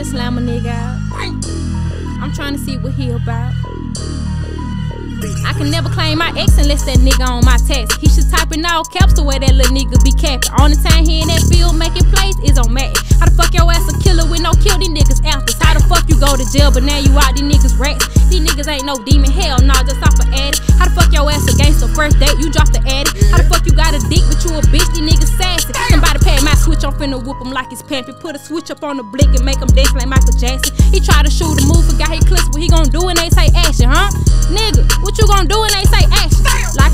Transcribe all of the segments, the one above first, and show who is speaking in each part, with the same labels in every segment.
Speaker 1: just slam a nigga out. I'm trying to see what he about. I can never claim my ex unless that nigga on my text. He should type in all caps the way that little nigga be capping. Only time he in that field making plays is on Matt. How the fuck your ass a killer with no kill these niggas after? How the fuck you go to jail but now you out these niggas rats? These niggas ain't no demon, hell nah, just off an addict. How the fuck your ass a gangster first him like it's pampy. Put a switch up on the blick and make him dance like Michael Jackson. He try to shoot a move, forgot his clips, what he gon' do when they say action, huh? Nigga, what you gon' do when they say action?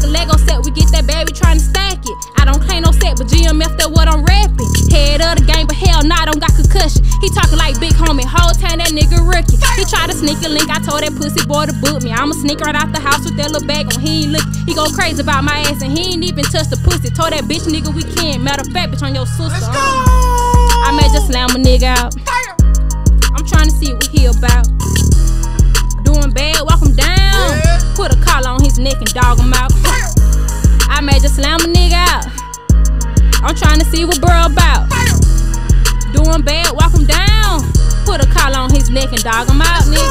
Speaker 1: A Lego set, we get that bad, we tryna stack it. I don't claim no set, but GMF that what I'm rapping. Head of the game, but hell nah, I don't got concussion. He talking like big homie, whole time that nigga rookie. He try to sneak a link, I told that pussy boy to book me. I'ma sneak right out the house with that little bag on. He ain't look, he go crazy about my ass and he ain't even touch the pussy. Told that bitch nigga we can't. Matter of fact, bitch on your sister.
Speaker 2: Let's go.
Speaker 1: I may just slam a nigga out. I'm trying to see what he about. Doing bad, walk him down.
Speaker 2: Yeah.
Speaker 1: Put a collar on his neck and dog him out. May just slam a nigga out. I'm trying to see what bro about. Doing bad, walk him down. Put a collar on his neck and dog him out, nigga.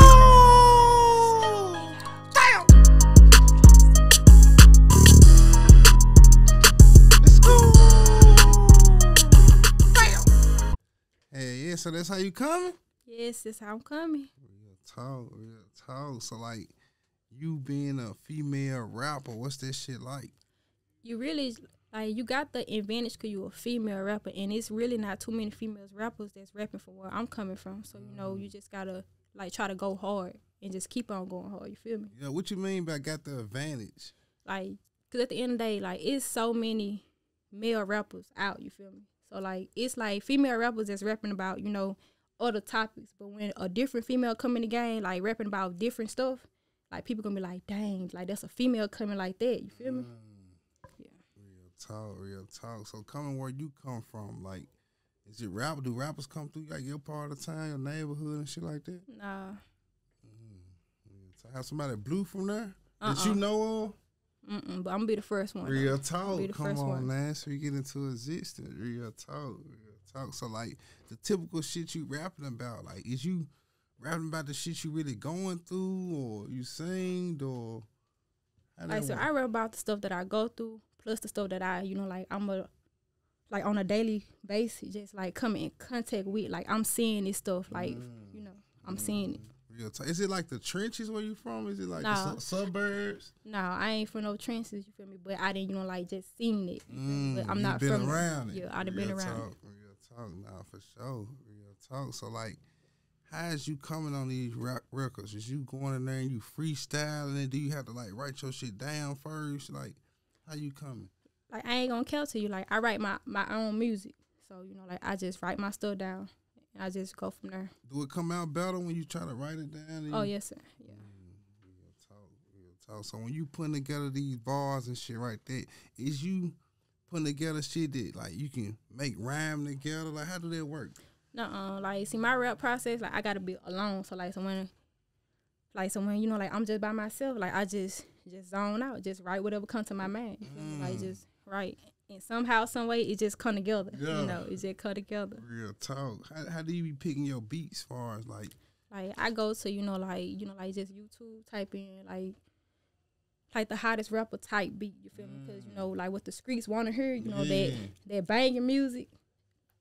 Speaker 2: Damn. Let's go. Damn.
Speaker 3: Hey, yeah, so that's how you coming?
Speaker 1: Yes, that's how I'm coming.
Speaker 3: Real talk, real talk. So like you being a female rapper, what's that shit like?
Speaker 1: You really like you got the advantage because you're a female rapper, and it's really not too many females rappers that's rapping from where I'm coming from. So you know, you mm-hmm. just gotta like try to go hard and just keep on going hard. You feel me?
Speaker 3: Yeah, what you mean by got the advantage?
Speaker 1: Like, cause at the end of the day, like it's so many male rappers out. You feel me? So like it's like female rappers that's rapping about you know other topics, but when a different female come in the game, like rapping about different stuff, like people gonna be like, dang, like that's a female coming like that. You feel me? Yeah.
Speaker 3: Real talk, real talk. So coming where you come from, like, is it rap? Do rappers come through like your part of town, your neighborhood and shit like that?
Speaker 1: Nah.
Speaker 3: Real talk. Have somebody blue from there that
Speaker 1: Uh-uh.
Speaker 3: you know of?
Speaker 1: Mm-mm, but I'm gonna be the first one. though.
Speaker 3: Real talk.
Speaker 1: Be the
Speaker 3: Come on,
Speaker 1: one.
Speaker 3: man. So you get into existence. Real talk. Real talk. So like the typical shit you rapping about, like is you rapping about the shit you really going through, or you sing, or
Speaker 1: Like
Speaker 3: that
Speaker 1: so,
Speaker 3: work?
Speaker 1: I rap about the stuff that I go through, plus the stuff that I, you know, like I'm a, like on a daily basis, just like coming in contact with, like I'm seeing this stuff, like you know, I'm seeing it.
Speaker 3: Real talk. Is it like the trenches where you from? Is it like the su- suburbs?
Speaker 1: No, I ain't from no trenches, you feel me? But I didn't, you know, like just seen it. you feel me?
Speaker 3: Mm,
Speaker 1: but I'm
Speaker 3: you
Speaker 1: not
Speaker 3: been
Speaker 1: from
Speaker 3: around it.
Speaker 1: Yeah, I'd have been around.
Speaker 3: Talk, real talk, nah, for sure. Real talk. So like, how is you coming on these rock records? Is you going in there and you freestyling it? Do you have to like write your shit down first? Like, how you coming?
Speaker 1: Like I ain't gonna count to you. Like I write my my own music, so you know, like I just write my stuff down, and I just go from there.
Speaker 3: Do it come out better when you try to write it down?
Speaker 1: Oh
Speaker 3: you-
Speaker 1: yes, sir. Yeah.
Speaker 3: Real talk, real talk. So when you putting together these bars and shit right there, is you putting together shit that like you can make rhyme together? Like how do that work?
Speaker 1: No, uh like see my rap process, like I gotta be alone. So like someone, like someone, you know like I'm just by myself, like I just just zone out, just write whatever comes to my mind. Me? Like mm. just write. And somehow, some way it just come together.
Speaker 3: Yeah.
Speaker 1: You know, it just come together.
Speaker 3: Real talk. How, how do you be picking your beats? Far as like,
Speaker 1: Like I go to, you know, like, you know, like just YouTube type in like like the hottest rapper type beat, you feel me? Because, you know, like what the streets wanna hear, you know,
Speaker 3: Yeah.
Speaker 1: that that banging music,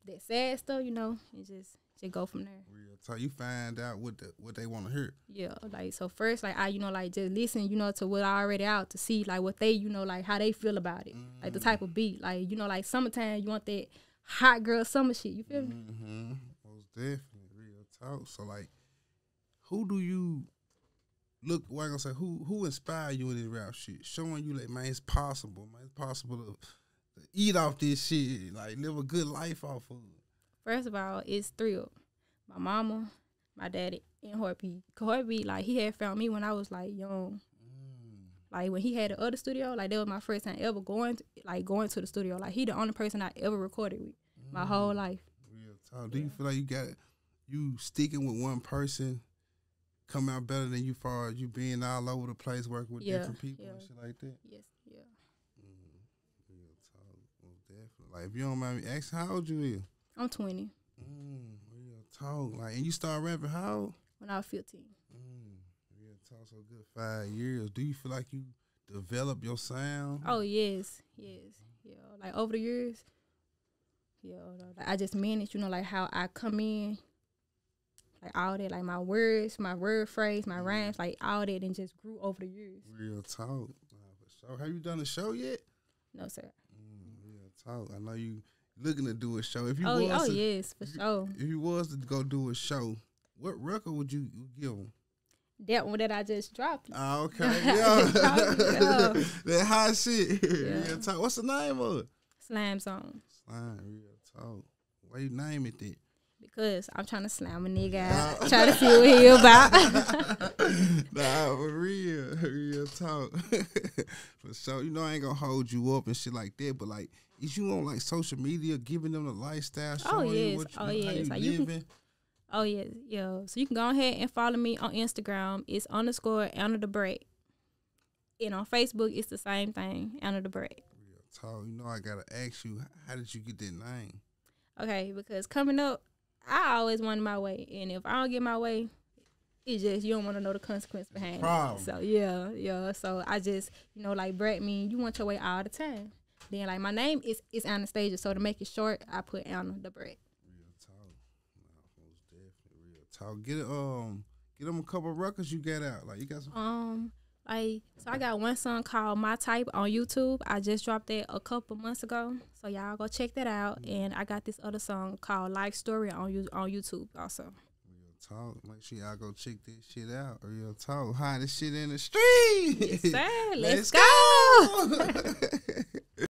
Speaker 1: that sad stuff, you know, it just just go from there.
Speaker 3: real talk. You find out what the, what they want to hear.
Speaker 1: Yeah, like so first, like I, you know, like just listen, you know, to what I already out to see like what they, you know, like how they feel about it, like the type of beat, like you know, like summertime, you want that hot girl summer shit, you feel me?
Speaker 3: Mm-hmm. Most definitely, real talk. So like, who do you look? What I gonna say? Who who inspire you in this rap shit? Showing you like, man, it's possible, man. It's possible to, to eat off this shit, like live a good life off of it.
Speaker 1: First of all, it's three of 'em. my mama, my daddy, and Heartbeat. 'Cause Heartbeat, like he had found me when I was like young. Mm. Like when he had the other studio, like that was my first time ever going, to, like going to the studio. Like he the only person I ever recorded with my mm. whole life.
Speaker 3: Real talk. Do you feel like you got you sticking with one person come out better than you far as you being all over the place working with
Speaker 1: Yeah,
Speaker 3: different people and shit like that?
Speaker 1: Yes, yeah. Mm.
Speaker 3: Real talk. Most definitely. Like if you don't mind me asking, how old you is?
Speaker 1: I'm 20.
Speaker 3: Mm, real talk. Like, and you start rapping how?
Speaker 1: when I was 15.
Speaker 3: Mm, real talk. So good five years. Do you feel like you develop your sound?
Speaker 1: Oh yes, yes, yeah. Like over the years, yeah. Like I just manage, you know, like how I come in, like all that, like my words, my word phrase, my rhymes, like all that, and just grew over the years.
Speaker 3: Real talk. Nah, for. Have you done a show yet?
Speaker 1: No sir.
Speaker 3: Mm, real talk. I know you looking to do a show. If you
Speaker 1: Oh,
Speaker 3: was
Speaker 1: oh
Speaker 3: to,
Speaker 1: yes, for sure.
Speaker 3: if you was to go do a show, what record would you give them?
Speaker 1: That one that I just dropped.
Speaker 3: Oh, okay.
Speaker 1: Yeah.
Speaker 3: That hot shit.
Speaker 1: Yeah.
Speaker 3: Real talk. What's the name of it?
Speaker 1: Slam song.
Speaker 3: Slime, real talk. Why you name it that?
Speaker 1: Because I'm trying to slam a nigga
Speaker 3: Nah.
Speaker 1: try to see what he about.
Speaker 3: nah, for real, real talk. for sure. You know I ain't gonna hold you up and shit like that, but like, is you on like social media giving them the lifestyle?
Speaker 1: Oh,
Speaker 3: showing you
Speaker 1: yes.
Speaker 3: what you,
Speaker 1: Oh, yes. Like, you can- oh yeah, yeah. So you can go ahead and follow me on Instagram. It's underscore AnaDaBratt. And on Facebook, it's the same thing, AnaDaBratt.
Speaker 3: Real talk. You know I gotta ask you, how did you get that name?
Speaker 1: Okay, because coming up, I always wanted my way, and if I don't get my way, it's just you don't want to know the consequence behind
Speaker 3: Problem.
Speaker 1: it. So yeah, yeah. So I just you know like Brat mean you want your way all the time. Then like my name is is Anastasia, so to make it short, I put AnaDaBratt.
Speaker 3: Real talk. Most definitely real talk. Get it, um, get them a couple of records you got out. Like you got some.
Speaker 1: Um, like so I got one song called My Type on YouTube. I just dropped that a couple months ago, so y'all go check that out. And I got this other song called Life Story on you on YouTube also.
Speaker 3: Real talk. Make sure y'all go check this shit out. Real talk. Hottest shit in the street.
Speaker 1: Yes. Let's,
Speaker 3: Let's
Speaker 1: go.
Speaker 3: go.